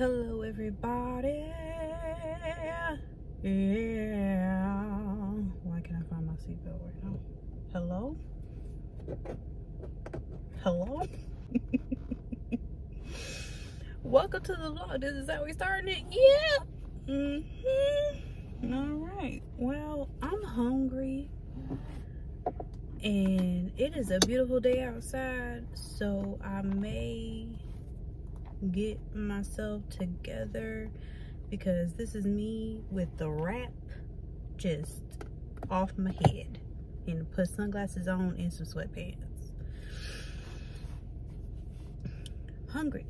Hello, everybody. Yeah. Why can't I find my seatbelt right now? Hello? Hello? Welcome to the vlog. This is how we starting it. Yeah. Mm-hmm. All right. Well, I'm hungry. And it is a beautiful day outside. So I may get myself together because this is me with the wrap just off my head and put sunglasses on and some sweatpants. Hungry.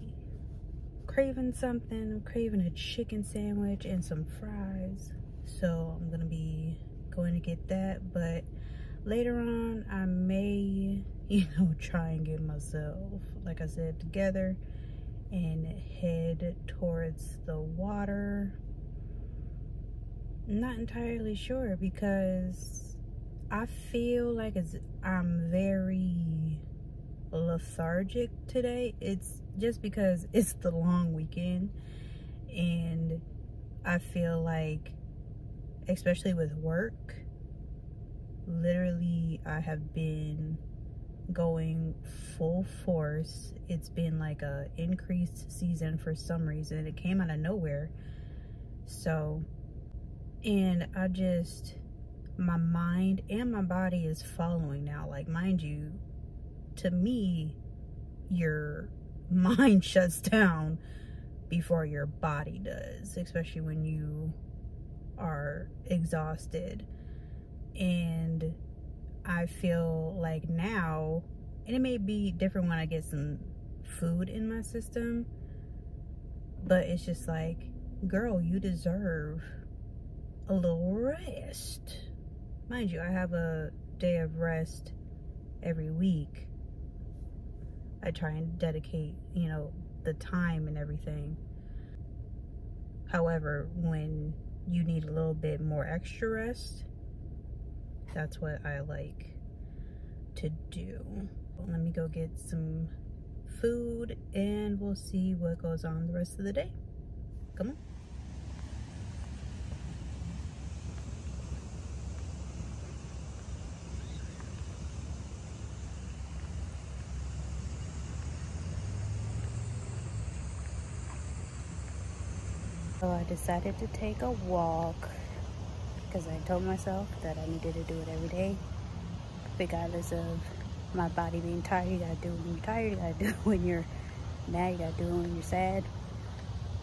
Craving something. I'm craving a chicken sandwich and some fries. So I'm going to be going to get that. But later on, I may, you know, try and get myself, like I said, together and head towards the water. not entirely sure because I feel like it's I'm very lethargic today. It's just because it's the long weekend and I feel like especially with work literally I have been going full force. It's been like a increased season for some reason. It came out of nowhere. So, and I just, my mind and my body is following now. Like, mind you, to me, your mind shuts down before your body does, especially when you are exhausted. And I feel like now, and it may be different when I get some food in my system, but it's just like, girl, you deserve a little rest. Mind you, I have a day of rest every week. I try and dedicate, you know, the time and everything. However, when you need a little bit more extra rest, that's what I like to do. Let me go get some food and we'll see what goes on the rest of the day. Come on. So I decided to take a walk because I told myself that I needed to do it every day, regardless of my body being tired. You gotta do it when you're tired, you gotta do it when you're mad, you gotta do it when you're sad,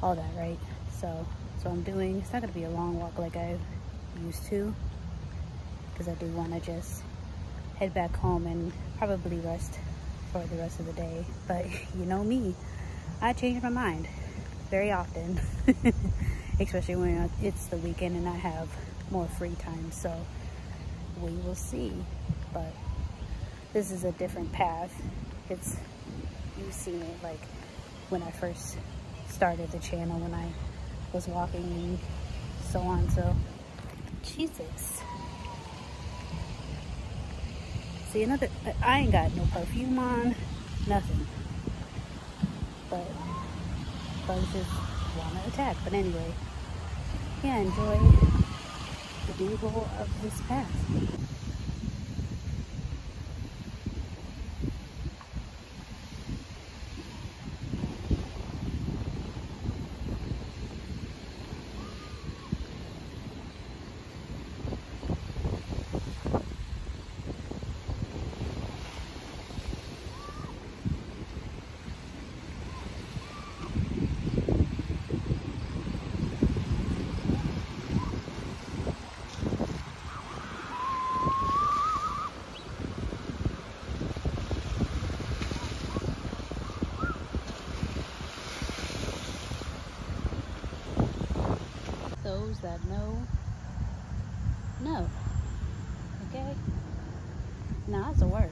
all that, right? So, so I'm doing, it's not gonna be a long walk like I used to, because I do wanna just head back home and probably rest for the rest of the day. But you know me, I change my mind very often, especially when it's the weekend and I have more free time. So we will see. But this is a different path. It's, you've seen it like when I first started the channel, when I was walking and so on. So, Jesus. See, another, I ain't got no perfume on, nothing. But, bugs just want to attack. But anyway, yeah, enjoy the evil of his path. those that know, know. Okay? Now that's a word.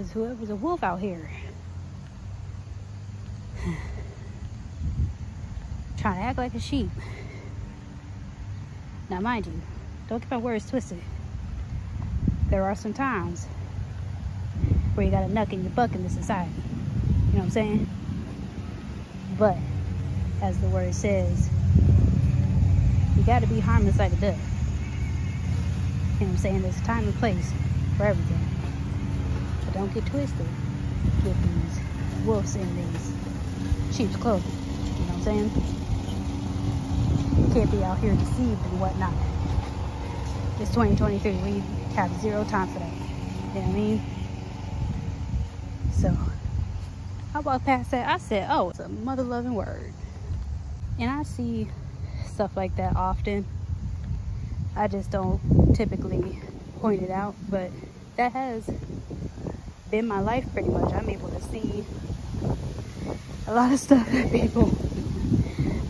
Because whoever's a wolf out here trying to act like a sheep. Now, mind you, don't get my words twisted. There are some times where you got a knuck in your buck in this society. You know what I'm saying? But as the word says, you got to be harmless like a duck. You know what I'm saying? There's a time and place for everything. Don't get twisted with these wolves in these sheep's clothing. You know what I'm saying? You can't be out here deceived and whatnot. It's 2023. We have zero time for that. You know what I mean? So, I walked past that. I said, oh, it's a mother loving word. And I see stuff like that often. I just don't typically point it out, but that has been my life pretty much. I'm able to see a lot of stuff that people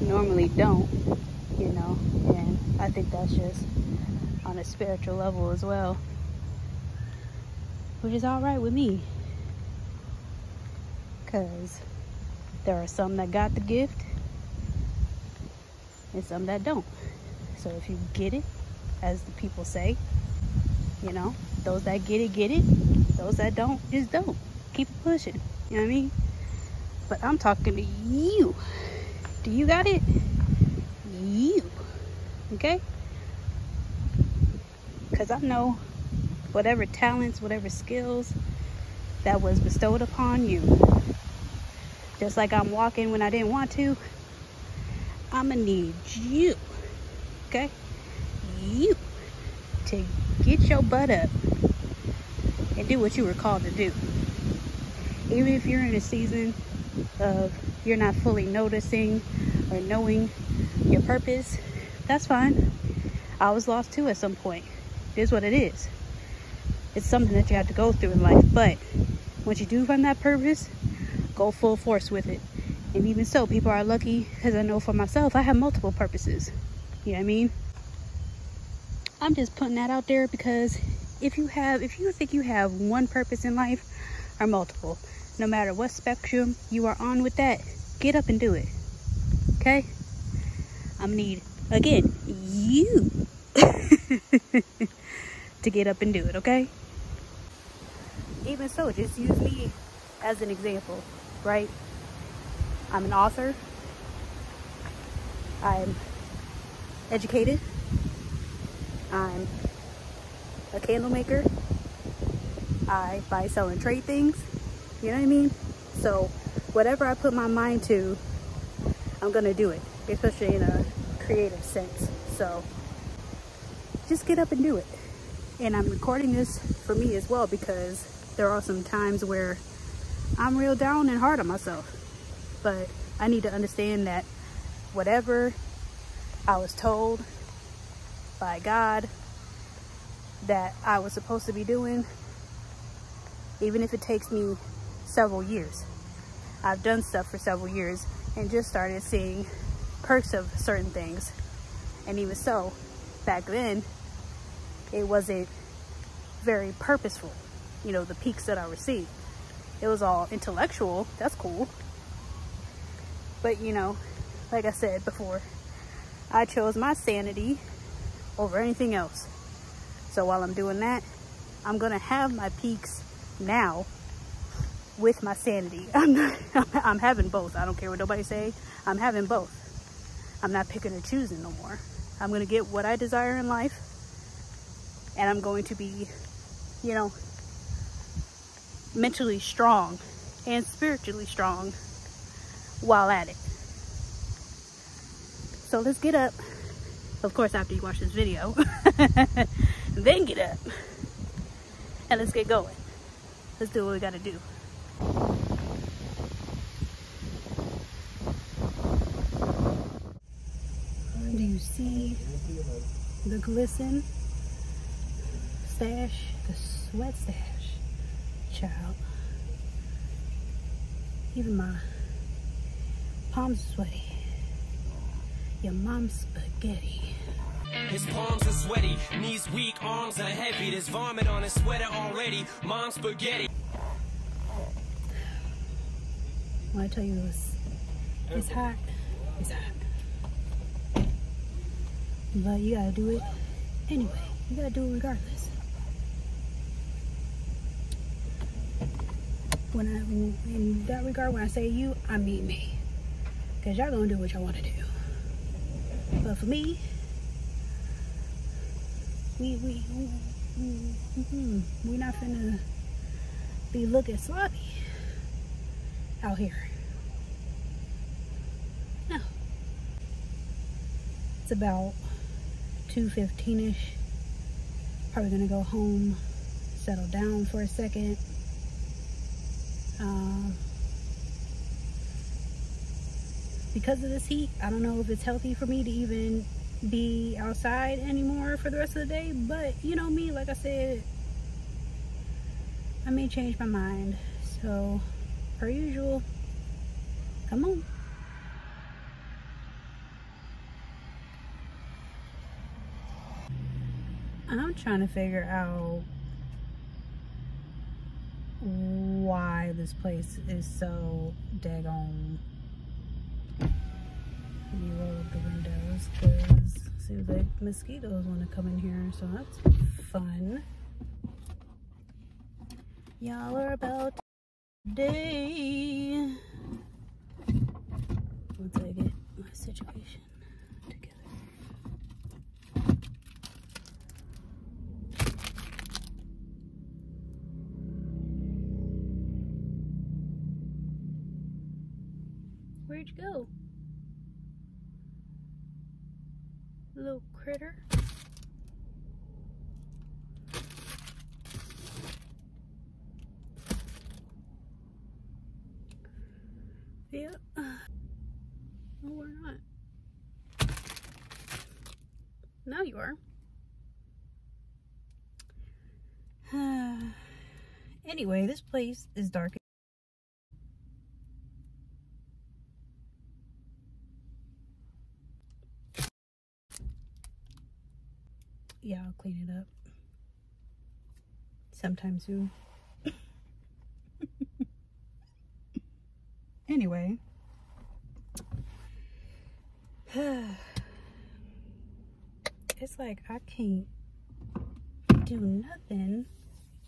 normally don't, you know, and I think that's just on a spiritual level as well, which is all right with me because there are some that got the gift and some that don't. So if you get it, as the people say, you know, those that get it, get it. Those that don't, just don't. Keep pushing. You know what I mean? But I'm talking to you. Do you got it? You. Okay? Because I know whatever talents, whatever skills that was bestowed upon you. Just like I'm walking when I didn't want to, I'm going to need you. Okay? You to get your butt up and do what you were called to do. Even if you're in a season of you're not fully noticing or knowing your purpose, that's fine. I was lost too at some point. It is what it is. It's something that you have to go through in life. But once you do find that purpose, go full force with it. And even so, people are lucky because I know for myself, I have multiple purposes. You know what I mean? I'm just putting that out there because if you have, if you think you have one purpose in life or multiple, no matter what spectrum you are on with that, get up and do it. Okay? I'm need, again, you to get up and do it, okay? Even so, just use me as an example, right? I'm an author. I'm educated. I'm a candle maker. I buy, sell, and trade things. You know what I mean? So whatever I put my mind to, I'm gonna do it, especially in a creative sense. So just get up and do it. And I'm recording this for me as well because there are some times where I'm real down and hard on myself. But I need to understand that whatever I was told by God that I was supposed to be doing, even if it takes me several years. I've done stuff for several years and just started seeing perks of certain things. And even so, back then, it wasn't very purposeful, you know, the peaks that I received. It was all intellectual, that's cool. But, you know, like I said before, I chose my sanity over anything else. So while I'm doing that, I'm gonna have my peaks now with my sanity. I'm, not, I'm having both. I don't care what nobody say. I'm having both. I'm not picking or choosing no more. I'm gonna get what I desire in life and I'm going to be, you know, mentally strong and spiritually strong while at it. So let's get up. Of course, after you watch this video, then get up and let's get going. Let's do what we gotta do. Do you see the glisten stash, the sweat stash, child? Even my palms sweaty. Your mom's spaghetti. His palms are sweaty, knees weak, arms are heavy. There's vomit on his sweater already. Mom's spaghetti. When I tell you it's, it's hot, it's hot. But you gotta do it anyway. You gotta do it regardless. when I in that regard, when I say you, I mean me. Cause y'all gonna do what y'all wanna do. But for me, we we we, we, we not finna be looking sloppy out here. No. It's about 2.15ish. Probably gonna go home, settle down for a second. Um, because of this heat, I don't know if it's healthy for me to even be outside anymore for the rest of the day. But you know me, like I said, I may change my mind. So, per usual, come on. I'm trying to figure out why this place is so daggone you roll the windows because seems like mosquitoes want to come in here so that's fun. Y'all are about day once I get my situation Where'd you go? Little critter. Yeah. No, we're not. Now you are. anyway, this place is dark yeah, I'll clean it up sometime soon. anyway. it's like I can't do nothing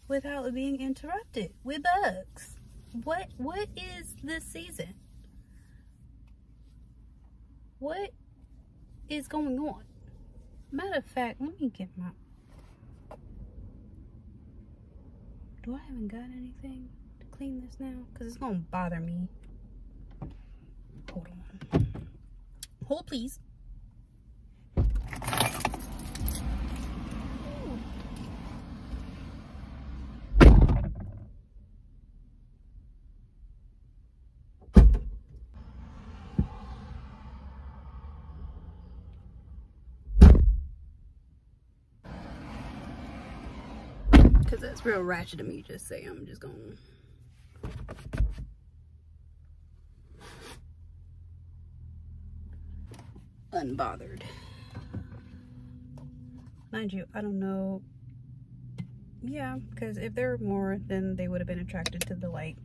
without being interrupted with bugs. What what is this season? What is going on? Matter of fact, let me get my... Do I haven't got anything to clean this now? Because it's going to bother me. Hold on. Hold, please. Because that's real ratchet of me just say I'm just going to... unbothered. Mind you, I don't know. Yeah, because if there were more, then they would have been attracted to the light.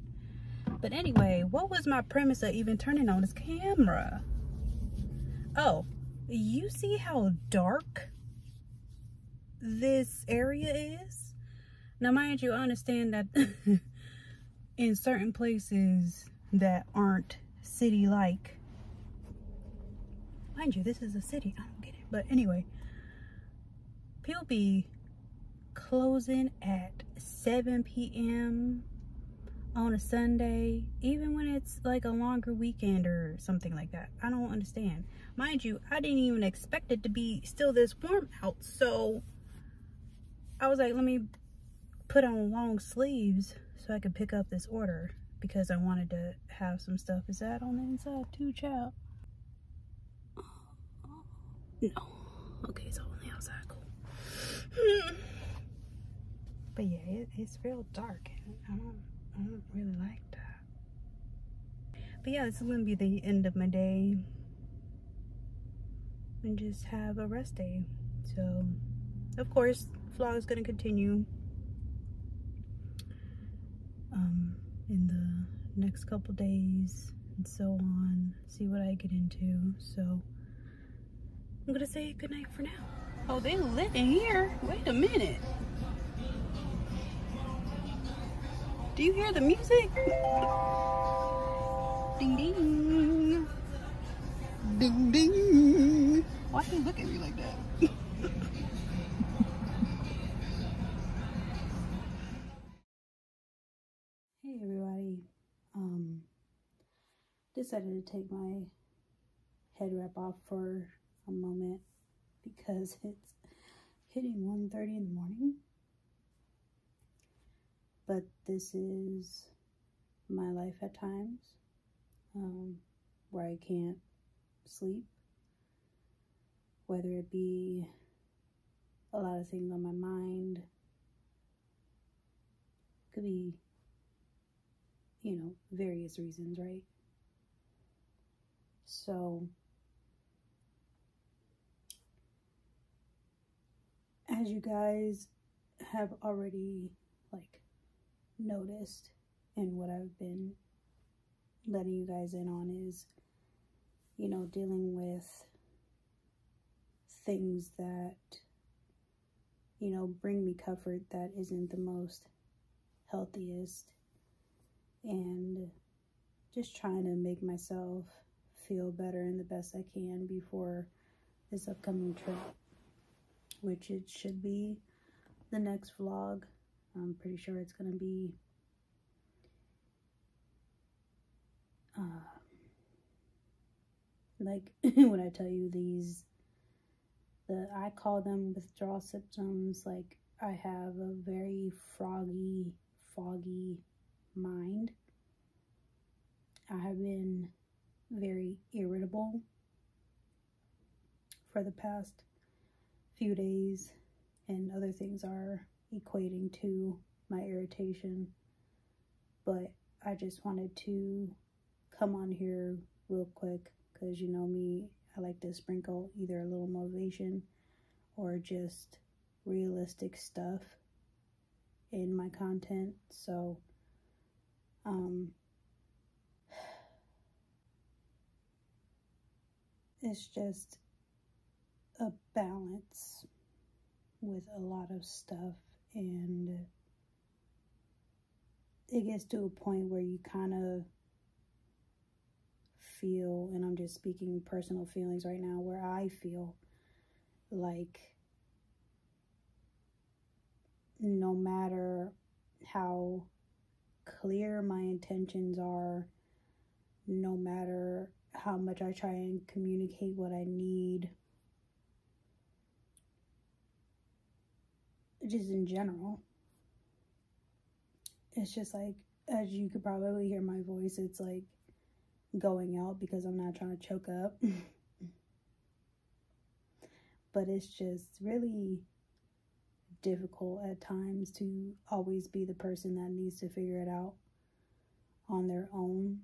But anyway, what was my premise of even turning on this camera? Oh, you see how dark this area is? Now, mind you, I understand that in certain places that aren't city-like, mind you, this is a city. I don't get it. But anyway, people be closing at 7 p.m. on a Sunday, even when it's like a longer weekend or something like that. I don't understand. Mind you, I didn't even expect it to be still this warm out. So I was like, let me put on long sleeves so I could pick up this order because I wanted to have some stuff. Is that on the inside too, child? No. Okay, it's all on the outside. Cool. but yeah, it, it's real dark. I don't, I don't really like that. But yeah, this is going to be the end of my day. And just have a rest day. So, of course, vlog is going to continue um, in the next couple days and so on. See what I get into. So I'm gonna say goodnight for now. Oh, they lit in here. Wait a minute. Do you hear the music? Ding ding. Ding ding. Why do you look at me like that? Decided to take my head wrap off for a moment because it's hitting 1.30 in the morning. But this is my life at times um, where I can't sleep, whether it be a lot of things on my mind, could be, you know, various reasons, right? So, as you guys have already like noticed and what I've been letting you guys in on is you know dealing with things that you know bring me comfort that isn't the most healthiest and just trying to make myself feel better and the best I can before this upcoming trip which it should be the next vlog. I'm pretty sure it's going to be uh, like when I tell you these, the I call them withdrawal symptoms. Like I have a very froggy, foggy mind. I have been very irritable for the past few days and other things are equating to my irritation. But I just wanted to come on here real quick because you know me, I like to sprinkle either a little motivation or just realistic stuff in my content. So, um, it's just a balance with a lot of stuff and it gets to a point where you kind of feel and I'm just speaking personal feelings right now where I feel like no matter how clear my intentions are no matter how much I try and communicate what I need just in general. It's just like, as you could probably hear my voice, it's like going out because I'm not trying to choke up. but it's just really difficult at times to always be the person that needs to figure it out on their own,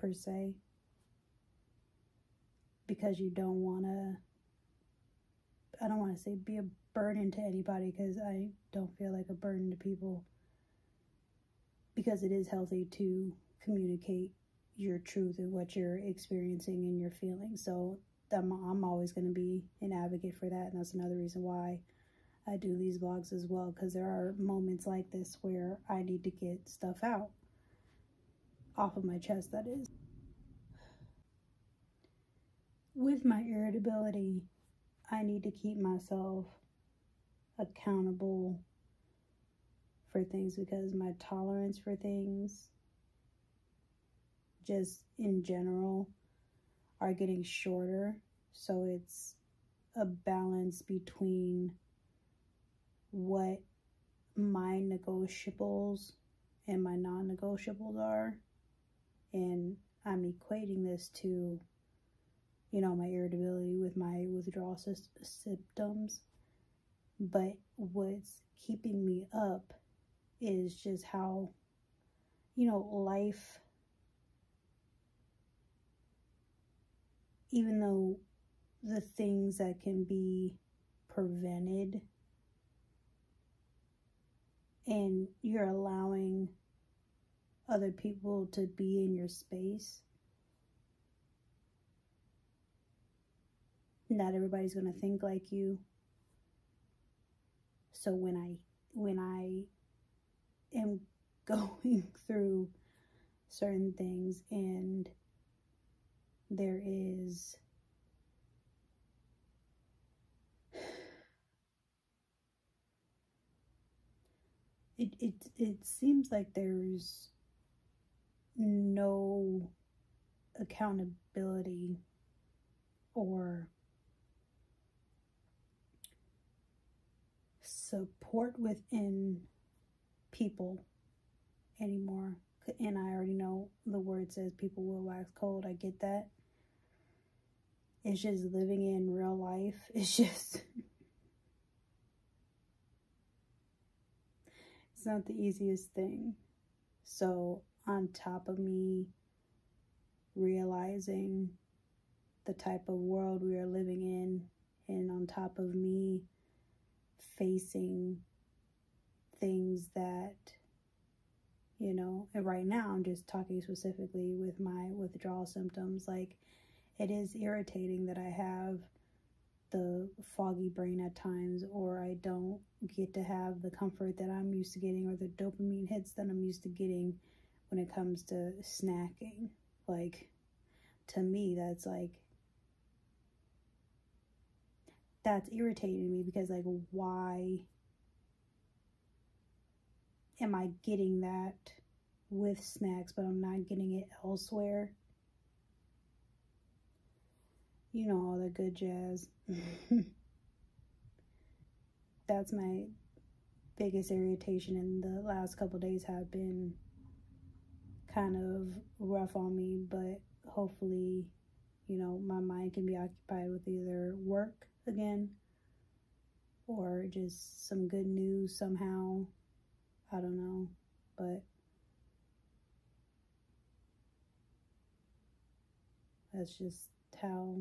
per se, because you don't want to. I don't want to say be a burden to anybody because I don't feel like a burden to people because it is healthy to communicate your truth and what you're experiencing and your feelings. So I'm, I'm always going to be an advocate for that. And that's another reason why I do these vlogs as well because there are moments like this where I need to get stuff out off of my chest, that is. With my irritability, I need to keep myself accountable for things because my tolerance for things just in general are getting shorter so it's a balance between what my negotiables and my non-negotiables are and i'm equating this to you know my irritability with my withdrawal symptoms. But what's keeping me up is just how, you know, life, even though the things that can be prevented and you're allowing other people to be in your space, not everybody's going to think like you. So when I when I am going through certain things and there is it it it seems like there's no accountability or support within people anymore. And I already know the word says people will wax cold. I get that. It's just living in real life. It's just. it's not the easiest thing. So, on top of me realizing the type of world we are living in, and on top of me facing things that you know and right now i'm just talking specifically with my withdrawal symptoms. Like it is irritating that i have the foggy brain at times or i don't get to have the comfort that i'm used to getting or the dopamine hits that i'm used to getting when it comes to snacking like to me that's like that's irritating me because like why am I getting that with snacks but I'm not getting it elsewhere? You know all the good jazz. that's my biggest irritation in the last couple days have been kind of rough on me, but hopefully, you know, my mind can be occupied with either work again or just some good news somehow. I don't know, but that's just how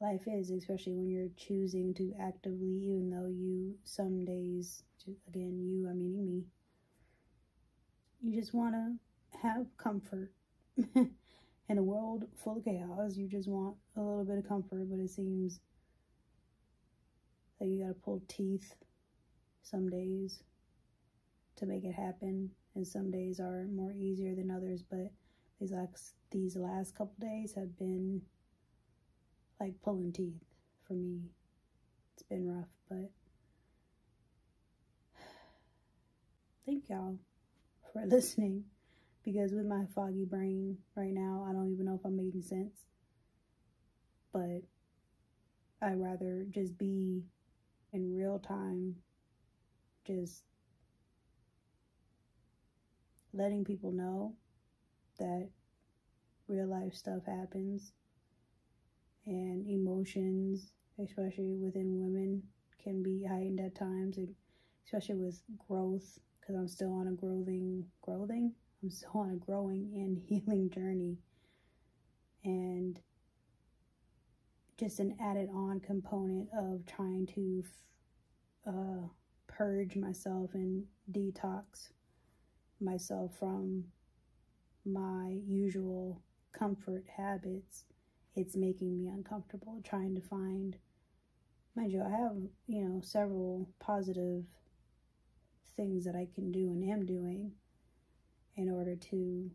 life is, especially when you're choosing to actively, even though you some days, again, you, I'm meaning me, you just want to have comfort. In a world full of chaos, you just want a little bit of comfort, but it seems that you gotta pull teeth some days to make it happen. And some days are more easier than others but these last these last couple days have been like pulling teeth for me. It's been rough but thank y'all for listening because with my foggy brain right now i don't even know if i'm making sense. But i'd rather just be in real time, just letting people know that real life stuff happens and emotions, especially within women, can be heightened at times, especially with growth, because I'm still on a growing, growing, I'm still on a growing and healing journey. And just an added on component of trying to uh, purge myself and detox myself from my usual comfort habits. It's making me uncomfortable trying to find, mind you, I have, you know, several positive things that I can do and am doing in order to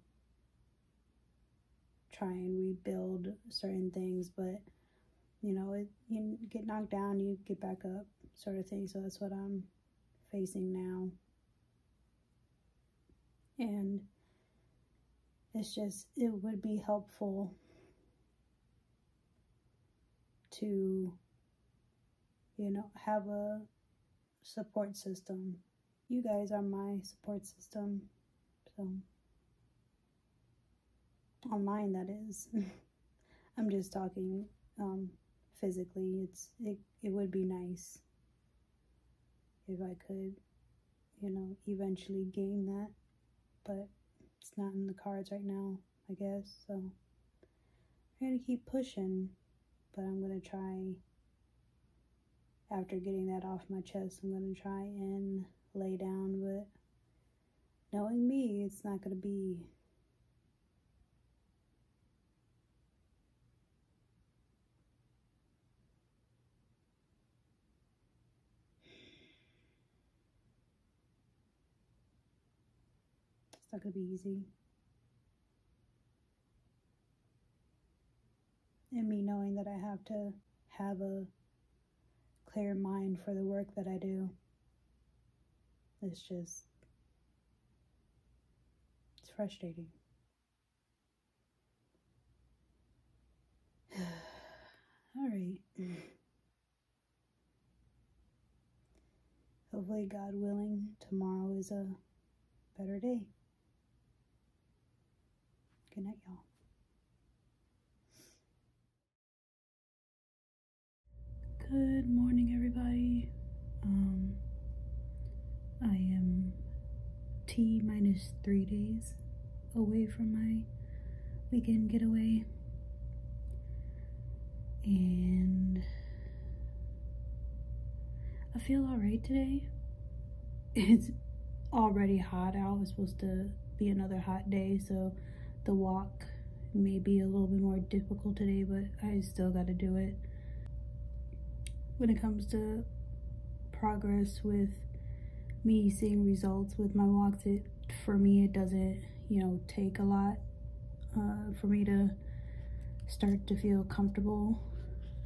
try and rebuild certain things, but you know, it, you get knocked down, you get back up, sort of thing. So that's what I'm facing now. And it's just, it would be helpful to, you know, have a support system. You guys are my support system. So, online, that is. I'm just talking um, physically. It's it it would be nice if I could, you know, eventually gain that, but it's not in the cards right now, I guess. So I'm gonna keep pushing, but I'm gonna try. After getting that off my chest, I'm gonna try and lay down, but knowing me, it's not gonna be It's not gonna be easy. And me knowing that I have to have a clear mind for the work that I do. It's just, it's frustrating. All right. Hopefully, God willing, tomorrow is a better day. Good night, y'all. Good morning, everybody. Um, I am T minus three days away from my weekend getaway. And I feel alright today. It's already hot out. It's supposed to be another hot day, so the walk may be a little bit more difficult today, but I still got to do it. When it comes to progress with me seeing results with my walks, it for me it doesn't, you know, take a lot uh, for me to start to feel comfortable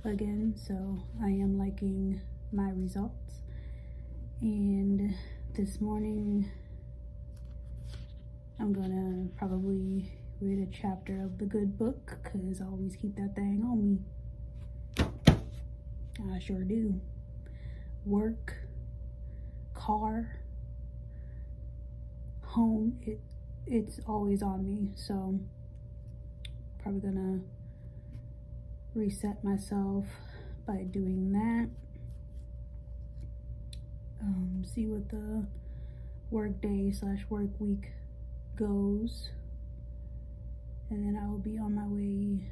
again. So I am liking my results. And this morning I'm gonna probably read a chapter of the good book because I always keep that thing on me. I sure do. Work, car, home, it it's always on me. So probably gonna reset myself by doing that. Um, see what the work day slash work week goes. And then I will be on my way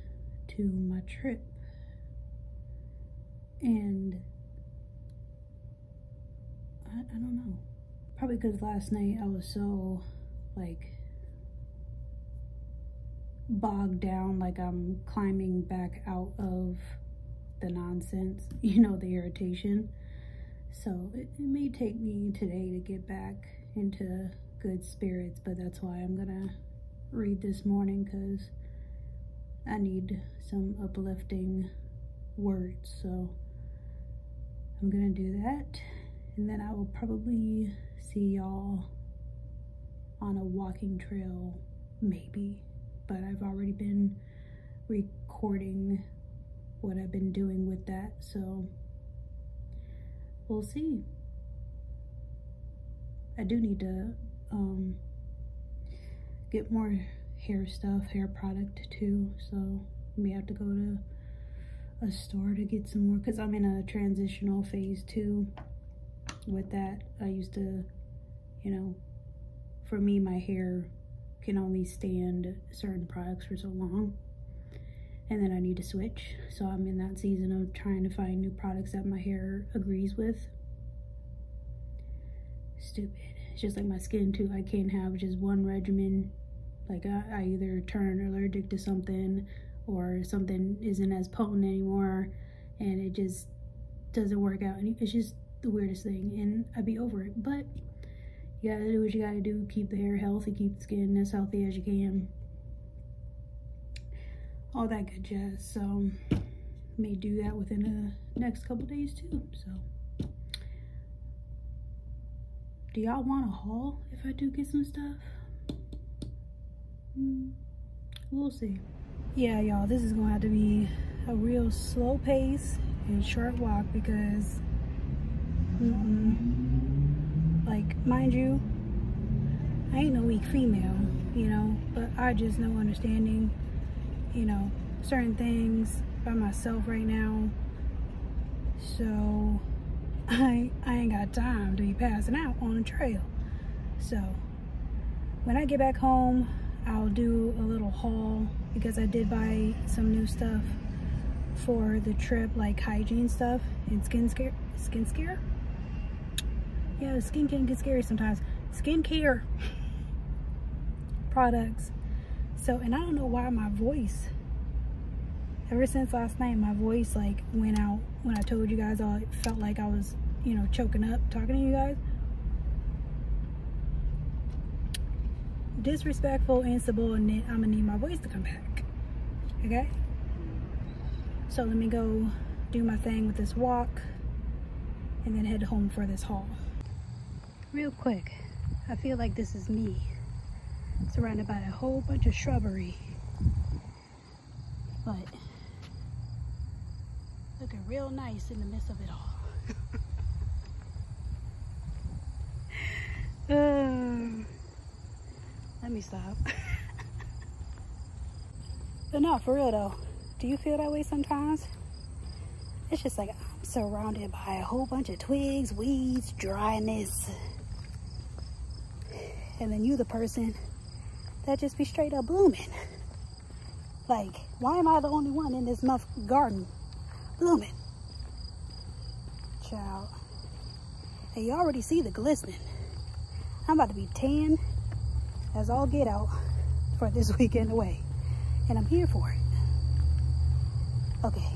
to my trip. And I, I don't know. Probably because last night I was so like bogged down like I'm climbing back out of the nonsense, you know, the irritation. So it, it, may take me today to get back into good spirits, but that's why I'm gonna read this morning because I need some uplifting words. So I'm gonna do that. And then I will probably see y'all on a walking trail, maybe but I've already been recording what I've been doing with that, so we'll see. I do need to um, get more hair stuff, hair product too, so may have to go to a store to get some more because I'm in a transitional phase too with that. I used to, you know, for me, my hair can only stand certain products for so long and then I need to switch. So I'm in that season of trying to find new products that my hair agrees with. Stupid. It's just like my skin too. I can't have just one regimen. Like I, I either turn allergic to something or something isn't as potent anymore and it just doesn't work out. It's just the weirdest thing and I'd be over it. But you gotta do what you gotta do. Keep the hair healthy, keep the skin as healthy as you can. All that good jazz. So, may do that within the next couple days too. So, do y'all want a haul if I do get some stuff? Mm, we'll see. Yeah, y'all, this is gonna have to be a real slow pace and short walk because mm -mm like, mind you, I ain't no weak female, you know, but I just know understanding, you know, certain things by myself right now. So I I ain't got time to be passing out on a trail. So when I get back home, I'll do a little haul because I did buy some new stuff for the trip, like hygiene stuff and skin care, skin care yeah, skin can get scary sometimes. Skincare products. So, and I don't know why my voice, ever since last night, my voice like went out when I told you guys all it felt like I was, you know, choking up talking to you guys. disrespectful, insubordinate, I'm gonna need my voice to come back. Okay? So let me go do my thing with this walk and then head home for this haul. Real quick, I feel like this is me, surrounded by a whole bunch of shrubbery. But looking real nice in the midst of it all. uh, let me stop. but no, for real though, do you feel that way sometimes? It's just like I'm surrounded by a whole bunch of twigs, weeds, dryness. And then you the person that just be straight up blooming. Like, why am I the only one in this muff garden blooming? Child. And you already see the glistening. I'm about to be tan as all get out for this weekend away. And I'm here for it. Okay.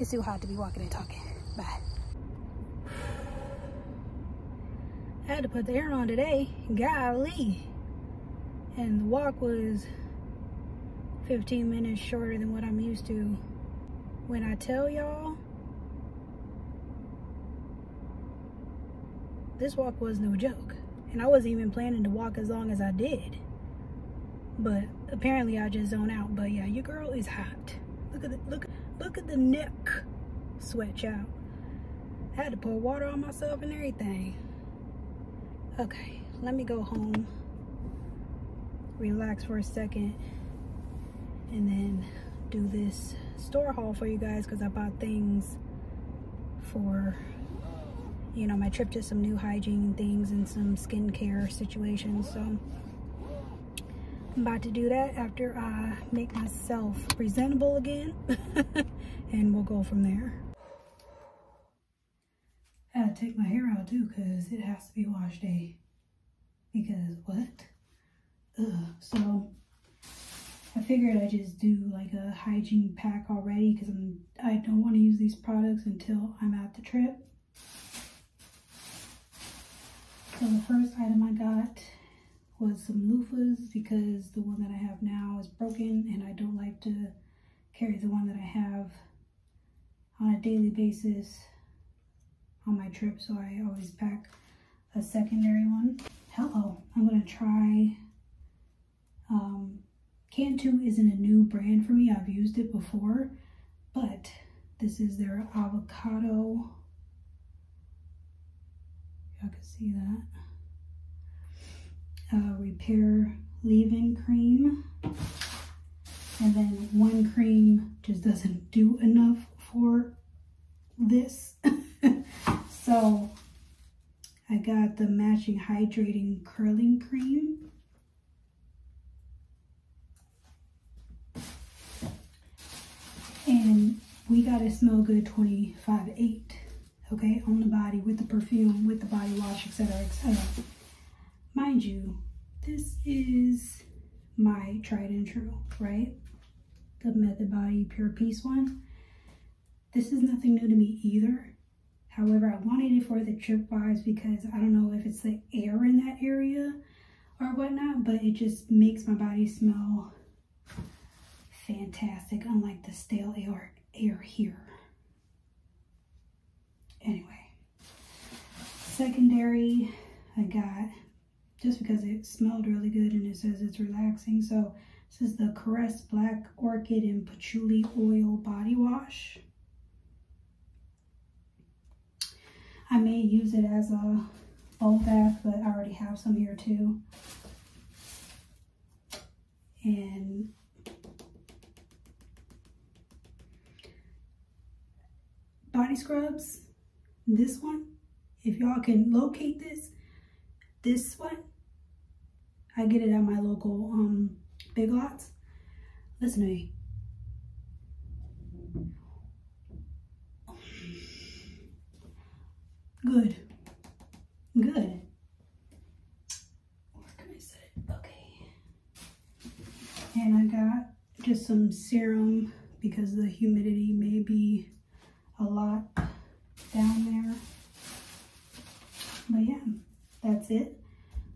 It's too hot to be walking and talking. Bye. Had to put the air on today. Golly. And the walk was 15 minutes shorter than what I'm used to. When I tell y'all, this walk was no joke. And I wasn't even planning to walk as long as I did. But apparently I just zone out. But yeah, your girl is hot. Look at the look look at the neck sweat out. I had to pour water on myself and everything. Okay, let me go home. Relax for a second. And then do this store haul for you guys because I bought things for you know my trip to some new hygiene things and some skincare situations so I'm about to do that after I make myself presentable again and we'll go from there to take my hair out too because it has to be wash day because what Ugh. so I figured I'd just do like a hygiene pack already because I'm I don't want to use these products until I'm at the trip. So the first item I got was some loofahs because the one that I have now is broken and I don't like to carry the one that I have on a daily basis on my trip so I always pack a secondary one. Hello, I'm going to try um, Cantu isn't a new brand for me. I've used it before, but this is their avocado. Y'all can see that. Uh, repair leave-in cream. And then one cream just doesn't do enough for this. so I got the matching hydrating curling cream. and we got to smell good 25 8 okay on the body with the perfume with the body wash etc etc mind you this is my tried and true right? The method body pure peace one. This is nothing new to me either however i wanted it for the trip vibes because i don't know if it's the air in that area or whatnot but it just makes my body smell fantastic, unlike the stale air, air here. Anyway, secondary, I got, just because it smelled really good and it says it's relaxing. So this is the Caress Black Orchid and Patchouli Oil Body Wash. I may use it as a bowl bath, but I already have some here too. And body scrubs, this one, if y'all can locate this, this one, I get it at my local um, Big Lots. Listen to me. Good. Good. Okay. And I got just some serum because the humidity may be a lot down there. But yeah, that's it.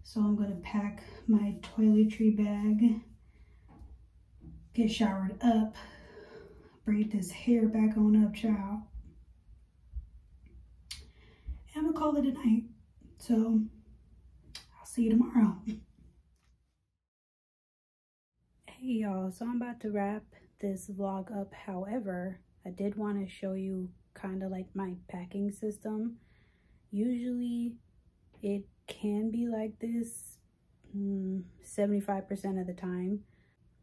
So I'm going to pack my toiletry bag, get showered up, braid this hair back on up, child. I'm gonna call it a night. So I'll see you tomorrow. Hey y'all, so I'm about to wrap this vlog up. However, I did want to show you kind of like my packing system. Usually it can be like this 75% mm, of the time,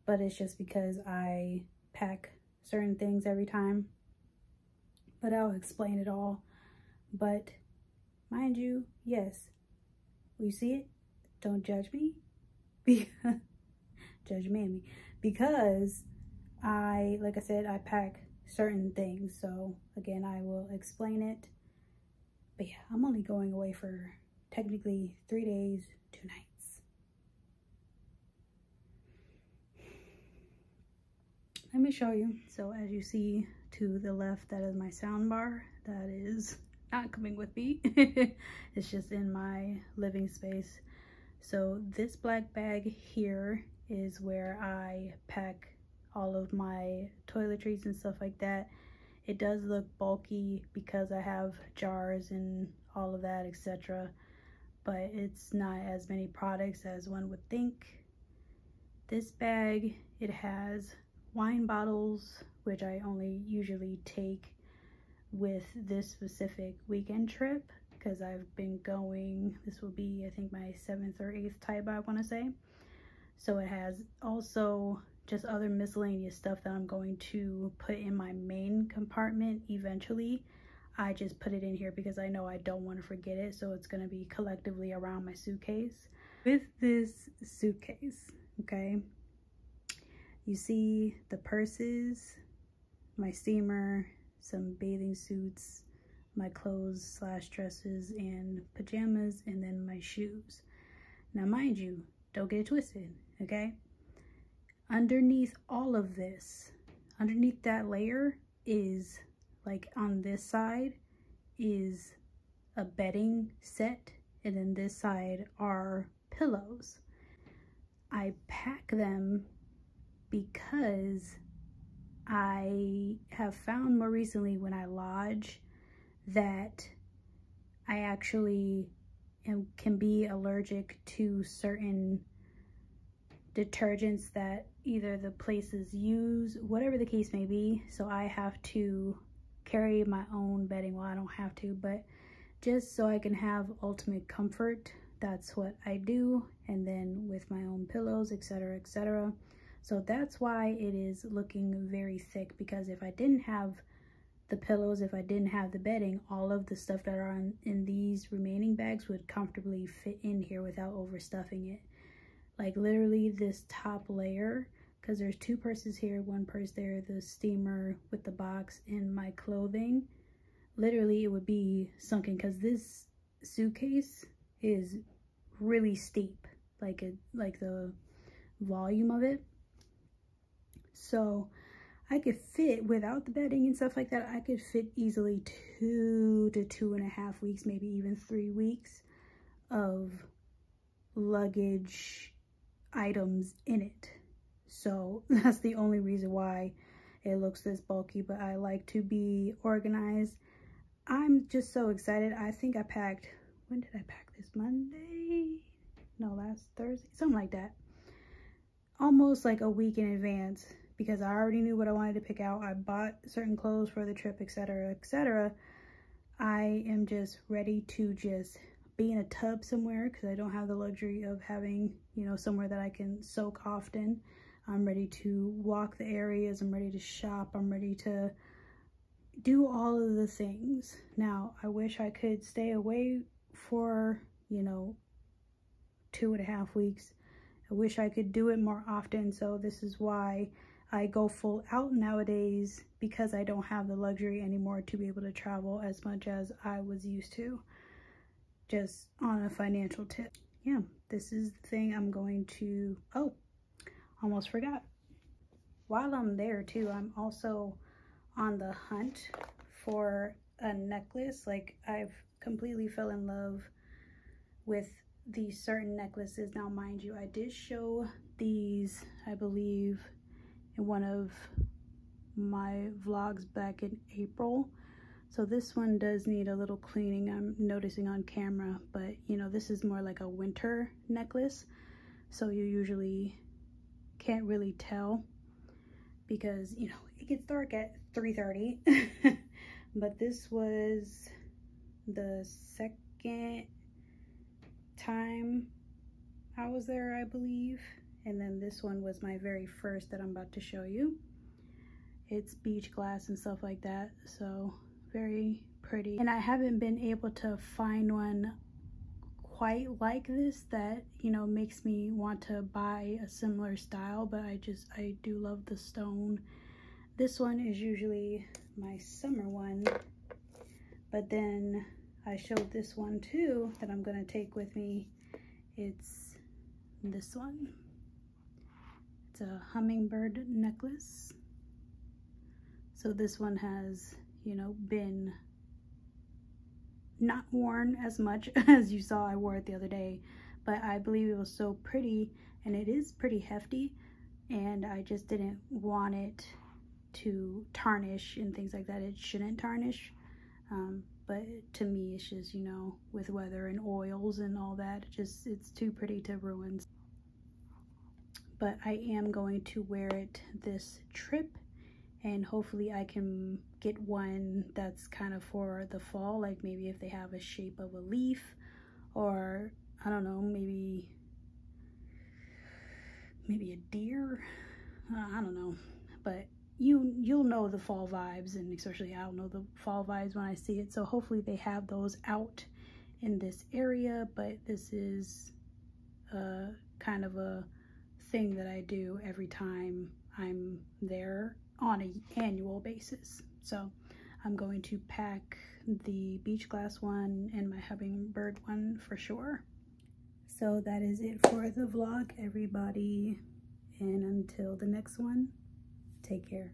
but it's just because I pack certain things every time. But I'll explain it all. But mind you, yes, Will you see it? Don't judge me. judge me because I, like I said, I pack certain things. So again, I will explain it. But yeah, I'm only going away for technically three days, two nights. Let me show you. So as you see to the left, that is my sound bar. That is not coming with me. it's just in my living space. So this black bag here is where I pack all of my toiletries and stuff like that. It does look bulky because I have jars and all of that, etc. But it's not as many products as one would think. This bag, it has wine bottles, which I only usually take with this specific weekend trip because I've been going, this will be I think my seventh or eighth type I want to say. So it has also just other miscellaneous stuff that I'm going to put in my main compartment eventually. I just put it in here because I know I don't want to forget it. So it's going to be collectively around my suitcase. With this suitcase, okay, you see the purses, my steamer, some bathing suits, my clothes slash dresses and pajamas, and then my shoes. Now mind you, don't get it twisted, okay? underneath all of this, underneath that layer is like on this side is a bedding set and then this side are pillows. I pack them because I have found more recently when I lodge that I actually am, can be allergic to certain detergents that either the places use, whatever the case may be. So I have to carry my own bedding. Well, I don't have to, but just so I can have ultimate comfort, that's what I do. And then with my own pillows, etc., etc. So that's why it is looking very thick because if I didn't have the pillows, if I didn't have the bedding, all of the stuff that are on, in these remaining bags would comfortably fit in here without overstuffing it. Like literally this top layer because there's two purses here one purse there the steamer with the box and my clothing literally it would be sunken because this suitcase is really steep like it like the volume of it so I could fit without the bedding and stuff like that I could fit easily two to two and a half weeks maybe even three weeks of luggage items in it. So that's the only reason why it looks this bulky, but I like to be organized. I'm just so excited. I think I packed, when did I pack this? Monday? No, last Thursday? Something like that. Almost like a week in advance because I already knew what I wanted to pick out. I bought certain clothes for the trip, etc., etc. I am just ready to just be in a tub somewhere because I don't have the luxury of having, you know, somewhere that I can soak often. I'm ready to walk the areas. I'm ready to shop. I'm ready to do all of the things. Now, I wish I could stay away for, you know, two and a half weeks. I wish I could do it more often. So this is why I go full out nowadays because I don't have the luxury anymore to be able to travel as much as I was used to just on a financial tip. Yeah, this is the thing I'm going to, oh, almost forgot. While I'm there too, I'm also on the hunt for a necklace. Like I've completely fell in love with these certain necklaces. Now, mind you, I did show these, I believe, in one of my vlogs back in April. So this one does need a little cleaning, I'm noticing on camera, but you know, this is more like a winter necklace. So you usually can't really tell because, you know, it gets dark at 3.30. but this was the second time I was there, I believe. And then this one was my very first that I'm about to show you. It's beach glass and stuff like that. So very pretty. And I haven't been able to find one quite like this that, you know, makes me want to buy a similar style. But I just, I do love the stone. This one is usually my summer one. But then I showed this one too that I'm going to take with me. It's this one. It's a hummingbird necklace. So this one has, you know, been not worn as much as you saw I wore it the other day. But I believe it was so pretty and it is pretty hefty. And I just didn't want it to tarnish and things like that. It shouldn't tarnish. Um, but to me it's just you know with weather and oils and all that just it's too pretty to ruin but I am going to wear it this trip and hopefully I can get one that's kind of for the fall like maybe if they have a shape of a leaf or I don't know maybe maybe a deer. Uh, I don't know. But you you'll know the fall vibes and especially I'll know the fall vibes when I see it. So hopefully they have those out in this area but this is a kind of a thing that I do every time I'm there on an annual basis. So I'm going to pack the beach glass one and my hummingbird one for sure. So that is it for the vlog everybody. And until the next one Take care.